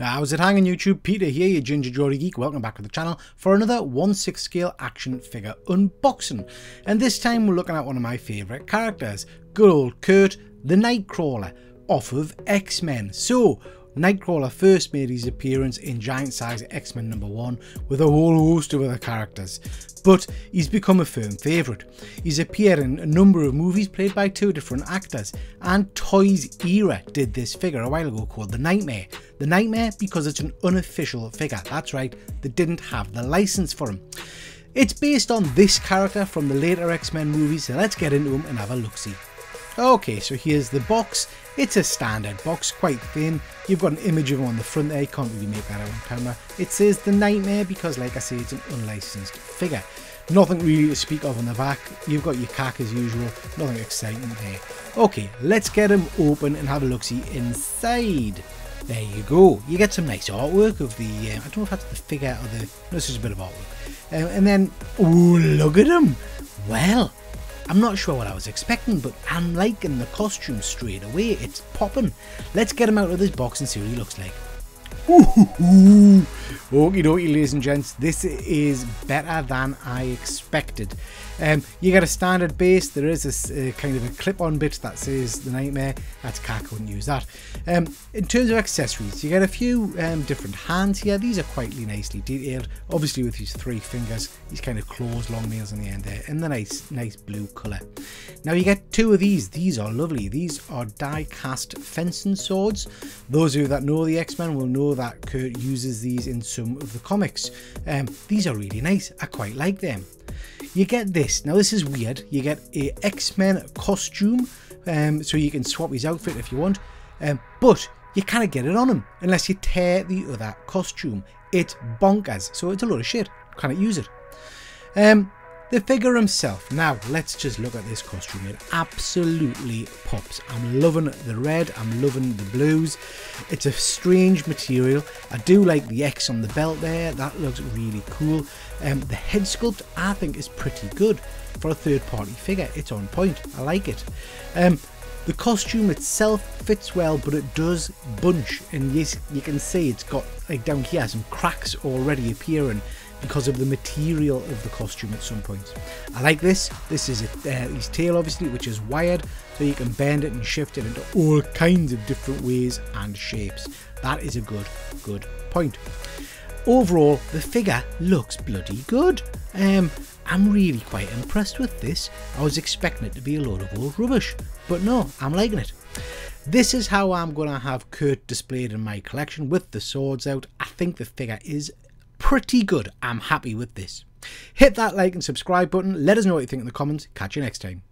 How's it hanging YouTube? Peter here, your Ginger Jewelry Geek. Welcome back to the channel for another 1-6 scale action figure unboxing. And this time we're looking at one of my favourite characters, good old Kurt the Nightcrawler off of X-Men. So, Nightcrawler first made his appearance in Giant Size X-Men number 1 with a whole host of other characters, but he's become a firm favourite. He's appeared in a number of movies played by two different actors, and Toys Era did this figure a while ago called The Nightmare. The Nightmare because it's an unofficial figure, that's right, they didn't have the license for him. It's based on this character from the later X-Men movies, so let's get into him and have a look-see. Okay, so here's the box. It's a standard box, quite thin. You've got an image of him on the front there, you can't really make that out on camera. It says The Nightmare because, like I say, it's an unlicensed figure. Nothing really to speak of on the back. You've got your cack as usual, nothing exciting there. Okay, let's get him open and have a look-see inside. There you go. You get some nice artwork of the, uh, I don't know if that's the figure or the, no, this is a bit of artwork. Uh, and then, oh, look at him. Well, I'm not sure what I was expecting, but I'm liking the costume straight away. It's popping. Let's get him out of this box and see what he looks like. Ooh, Okie dokie, ladies and gents, this is better than I expected. Um, you get a standard base, there is a uh, kind of a clip-on bit that says the Nightmare, that's cack, wouldn't use that. Um, in terms of accessories, you get a few um, different hands here, these are quite nicely detailed, obviously with these three fingers, these kind of claws, long nails on the end there, and the nice, nice blue colour. Now you get two of these, these are lovely, these are die-cast fencing swords. Those of you that know the X-Men will know that Kurt uses these in some of the comics. Um, these are really nice, I quite like them you get this. Now this is weird. You get a X-Men costume, um, so you can swap his outfit if you want, um, but you can't get it on him unless you tear the other costume. It's bonkers, so it's a lot of shit. Can't use it. Um, the figure himself. Now, let's just look at this costume. It absolutely pops. I'm loving the red. I'm loving the blues. It's a strange material. I do like the X on the belt there. That looks really cool. Um, the head sculpt, I think, is pretty good for a third-party figure. It's on point. I like it. Um, the costume itself fits well, but it does bunch. And yes, you can see it's got, like down here, some cracks already appearing because of the material of the costume at some points. I like this. This is a, uh, his tail obviously which is wired so you can bend it and shift it into all kinds of different ways and shapes. That is a good, good point. Overall, the figure looks bloody good. Um, I'm really quite impressed with this. I was expecting it to be a load of old rubbish, but no, I'm liking it. This is how I'm going to have Kurt displayed in my collection with the swords out. I think the figure is pretty good. I'm happy with this. Hit that like and subscribe button. Let us know what you think in the comments. Catch you next time.